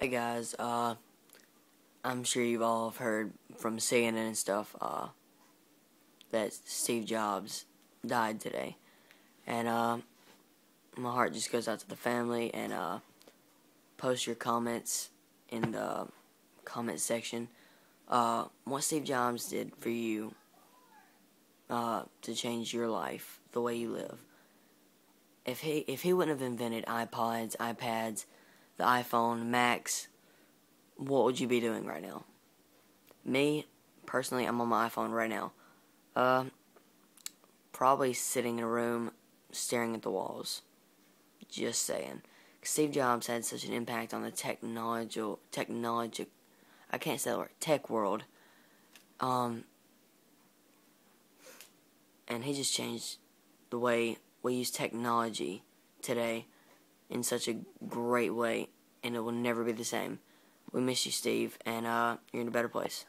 Hey guys, uh, I'm sure you've all heard from CNN and stuff, uh, that Steve Jobs died today. And, uh, my heart just goes out to the family and, uh, post your comments in the comment section. Uh, what Steve Jobs did for you, uh, to change your life, the way you live. If he, if he wouldn't have invented iPods, iPads, the iPhone, Macs, what would you be doing right now? Me, personally, I'm on my iPhone right now. Uh, probably sitting in a room staring at the walls. Just saying. Steve Jobs had such an impact on the technology, technology, I can't say the word, tech world. Um, and he just changed the way we use technology today in such a great way, and it will never be the same. We miss you, Steve, and uh, you're in a better place.